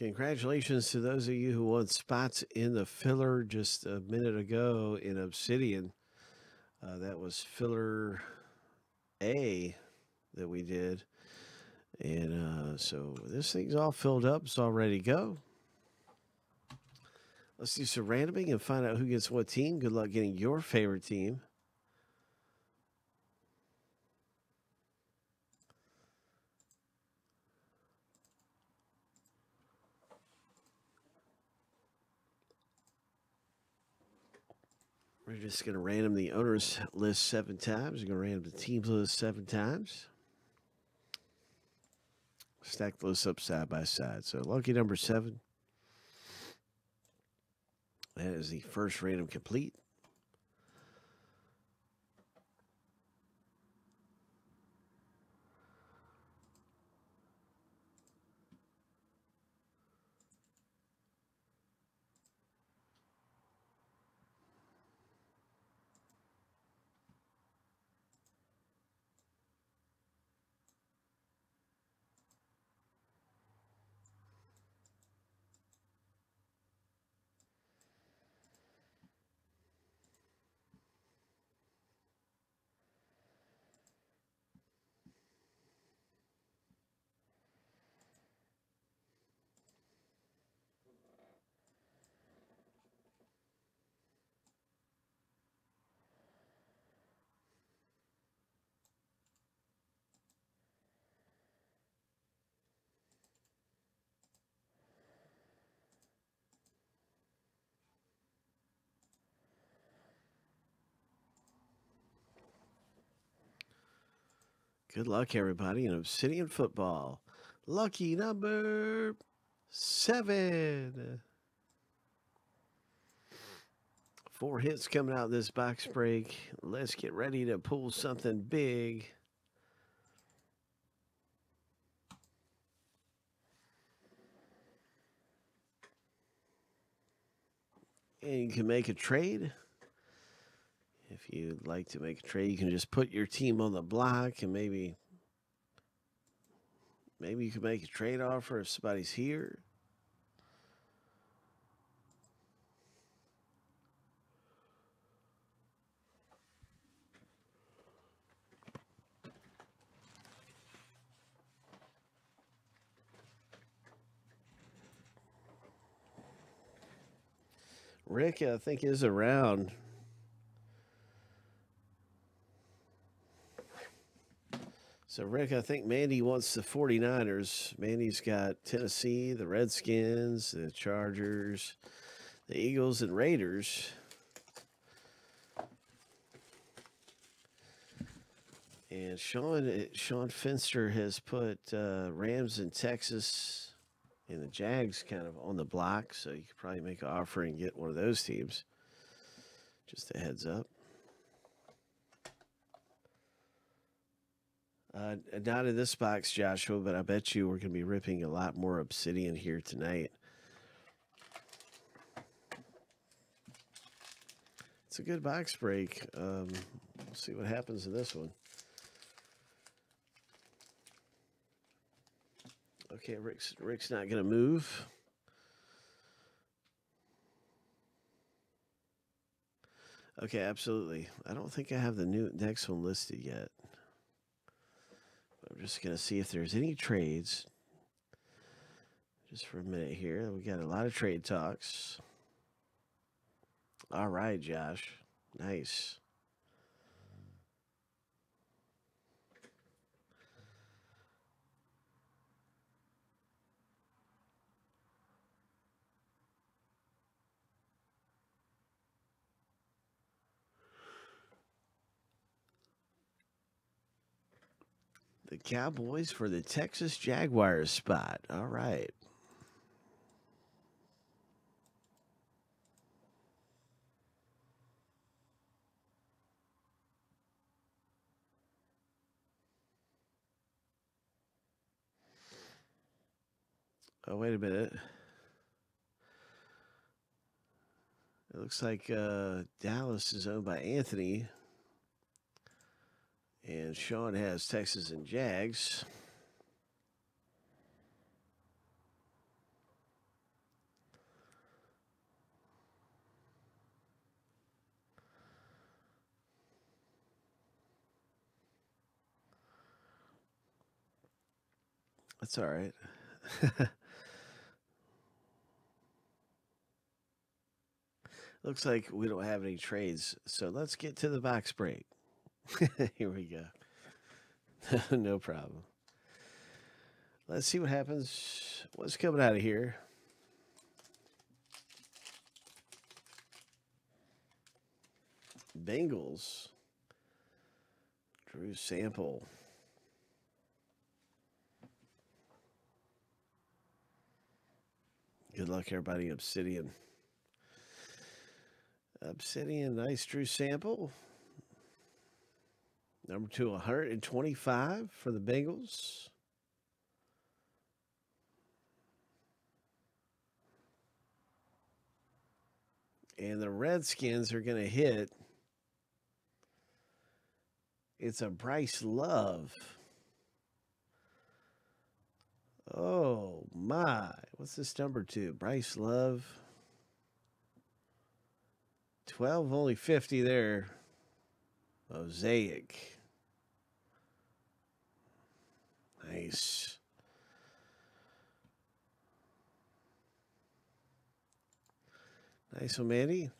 Congratulations to those of you who won spots in the filler just a minute ago in Obsidian. Uh, that was filler A that we did. And uh, so this thing's all filled up. It's all ready to go. Let's do some randoming and find out who gets what team. Good luck getting your favorite team. We're just going to random the owners list seven times. We're going to random the teams list seven times. Stack those up side by side. So lucky number seven. That is the first random complete. Good luck, everybody, in Obsidian football. Lucky number seven. Four hits coming out this box break. Let's get ready to pull something big. And you can make a trade. If you'd like to make a trade, you can just put your team on the block and maybe maybe you can make a trade offer if somebody's here. Rick, I think, is around. So, Rick, I think Mandy wants the 49ers. Mandy's got Tennessee, the Redskins, the Chargers, the Eagles, and Raiders. And Sean eh, Sean Finster has put uh, Rams in Texas and the Jags kind of on the block, so you could probably make an offer and get one of those teams. Just a heads up. Uh, not in this box, Joshua, but I bet you we're going to be ripping a lot more obsidian here tonight. It's a good box break. Um, we'll see what happens in this one. Okay, Rick's Rick's not going to move. Okay, absolutely. I don't think I have the new next one listed yet. Just going to see if there's any trades. Just for a minute here. We got a lot of trade talks. All right, Josh. Nice. The Cowboys for the Texas Jaguars spot. All right. Oh, wait a minute. It looks like uh, Dallas is owned by Anthony. And Sean has Texas and Jags. That's all right. Looks like we don't have any trades, so let's get to the box break. Here we go. no problem. Let's see what happens. What's coming out of here? Bengals. Drew Sample. Good luck, everybody. Obsidian. Obsidian, nice Drew Sample. Number two, 125 for the Bengals. And the Redskins are going to hit. It's a Bryce Love. Oh my. What's this number two? Bryce Love. 12, only 50 there. Mosaic. Nice. Nice one, Mandy.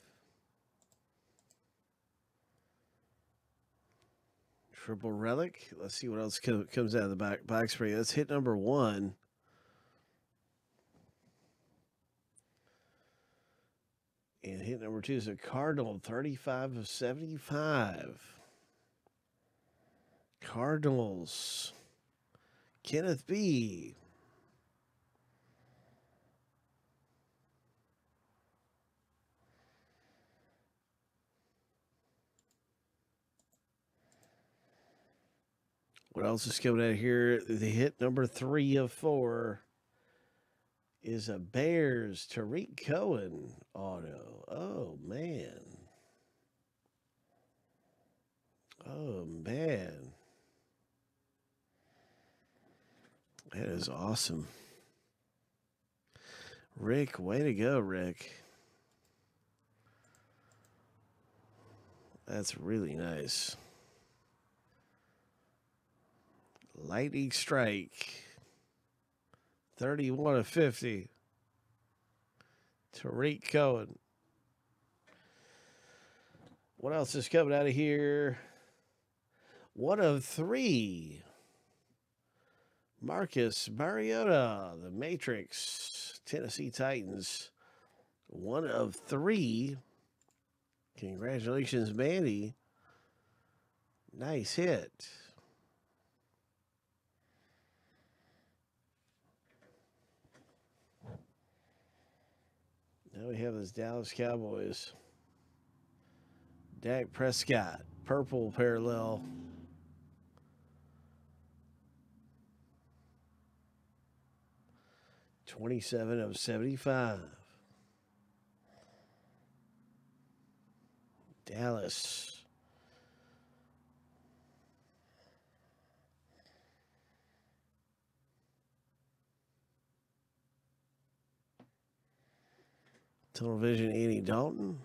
Triple relic. Let's see what else comes out of the back box for you. That's hit number one. And hit number two is a Cardinal, 35 of 75. Cardinals. Kenneth B. What else is coming out here? The hit number three of four is a Bears Tarik Cohen auto. Oh, man. Oh, man. That is awesome. Rick, way to go, Rick. That's really nice. Lightning Strike. 31 of 50. Tarik Cohen. What else is coming out of here? One of three. Marcus Mariota, the Matrix, Tennessee Titans. One of three. Congratulations, Mandy. Nice hit. Now we have this Dallas Cowboys. Dak Prescott, purple parallel. Twenty-seven of seventy-five. Dallas. Tunnel Vision Andy Dalton.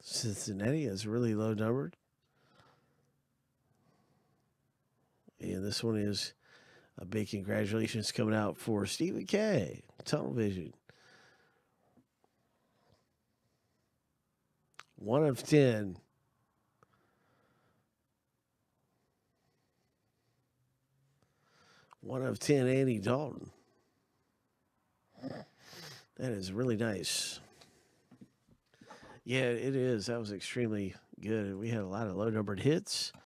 Cincinnati is really low numbered. And this one is a big congratulations coming out for Stephen K. Tunnel Vision. One of 10. One of 10, Andy Dalton. That is really nice. Yeah, it is. That was extremely good. We had a lot of low numbered hits.